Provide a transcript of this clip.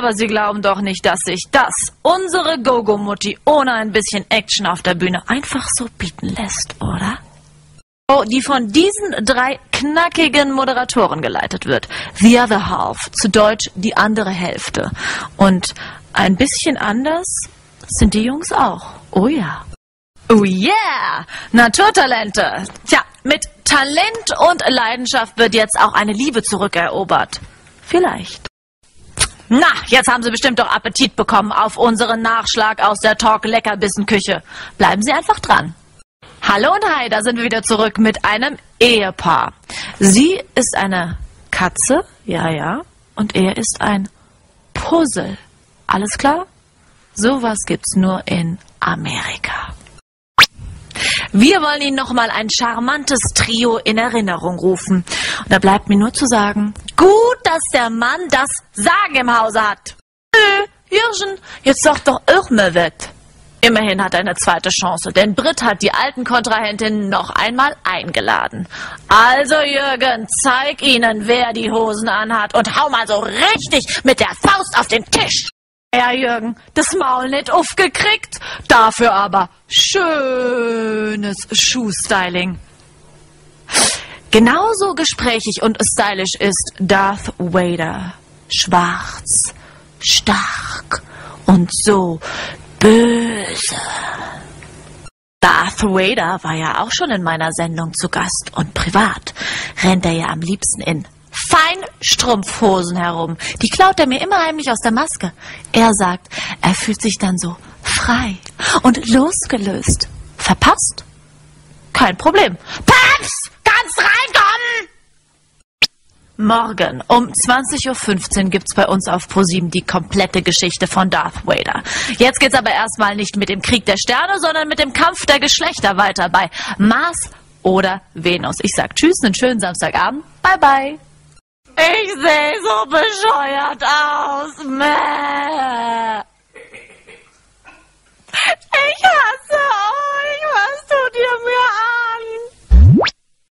Aber Sie glauben doch nicht, dass sich das, unsere Gogo-Mutti, ohne ein bisschen Action auf der Bühne einfach so bieten lässt, oder? Oh, die von diesen drei knackigen Moderatoren geleitet wird. The Other Half, zu Deutsch die andere Hälfte. Und ein bisschen anders sind die Jungs auch. Oh ja. Oh yeah! Naturtalente. Tja, mit Talent und Leidenschaft wird jetzt auch eine Liebe zurückerobert. Vielleicht. Na, jetzt haben Sie bestimmt doch Appetit bekommen auf unseren Nachschlag aus der Talk-Leckerbissen-Küche. Bleiben Sie einfach dran. Hallo und hi, da sind wir wieder zurück mit einem Ehepaar. Sie ist eine Katze, ja, ja, und er ist ein Puzzle. Alles klar? Sowas gibt's nur in Amerika. Wir wollen Ihnen nochmal ein charmantes Trio in Erinnerung rufen. Und da bleibt mir nur zu sagen, gut, dass der Mann das Sagen im Hause hat. Nö, Jürgen, jetzt sag doch mal was. Immerhin hat er eine zweite Chance, denn Britt hat die alten Kontrahentinnen noch einmal eingeladen. Also Jürgen, zeig ihnen, wer die Hosen anhat und hau mal so richtig mit der Faust auf den Tisch. Ja, Jürgen, das Maul nicht aufgekriegt, dafür aber schönes Schuhstyling. Genauso gesprächig und stylisch ist Darth Vader. Schwarz, stark und so böse. Darth Vader war ja auch schon in meiner Sendung zu Gast und privat rennt er ja am liebsten in Feinstrumpfhosen herum. Die klaut er mir immer heimlich aus der Maske. Er sagt, er fühlt sich dann so frei und losgelöst. Verpasst? Kein Problem. Paps, kannst reinkommen! Morgen um 20.15 Uhr gibt's bei uns auf ProSieben die komplette Geschichte von Darth Vader. Jetzt geht's aber erstmal nicht mit dem Krieg der Sterne, sondern mit dem Kampf der Geschlechter weiter bei Mars oder Venus. Ich sag Tschüss, einen schönen Samstagabend. Bye bye. Ich sehe so bescheuert aus. Mäh.